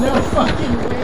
No fucking way.